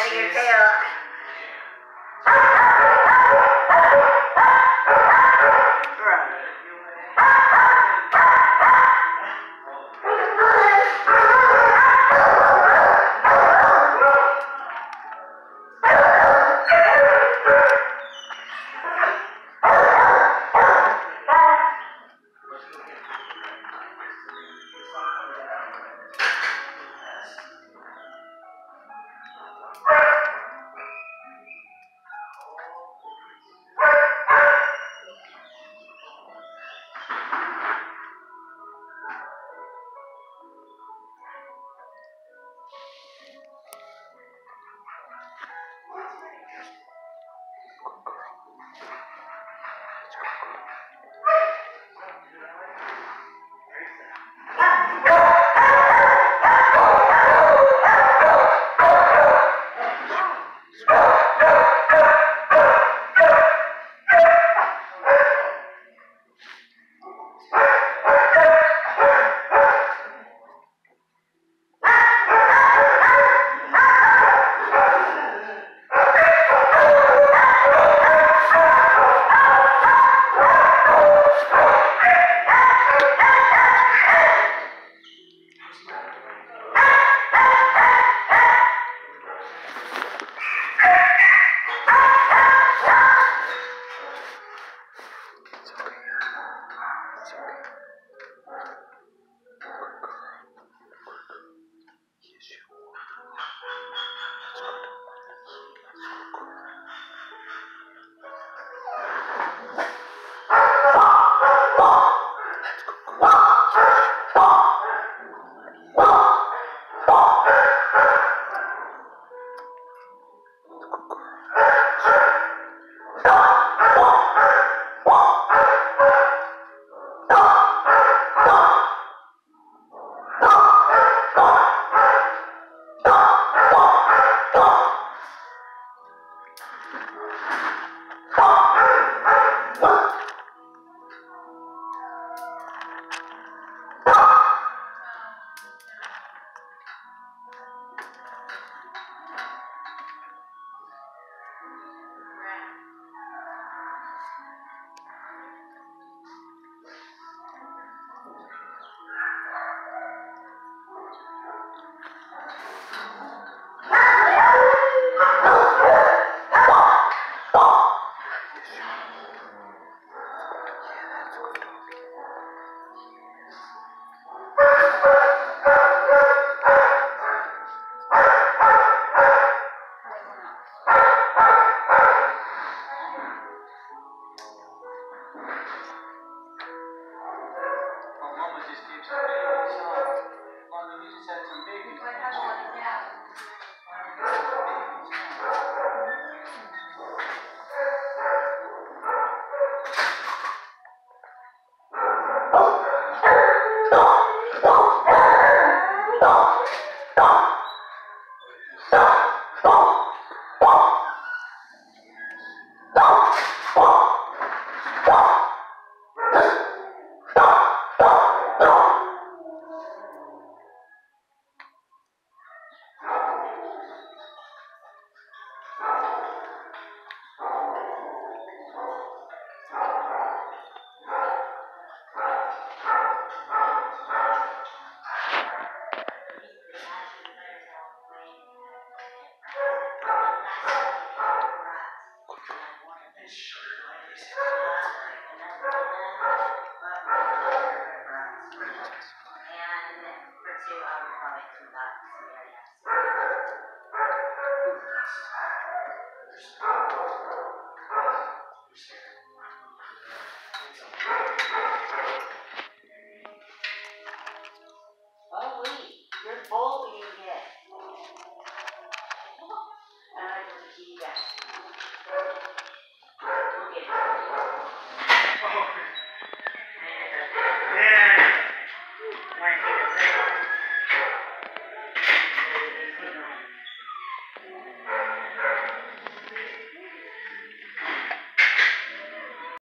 wagging her tail. Bold Yes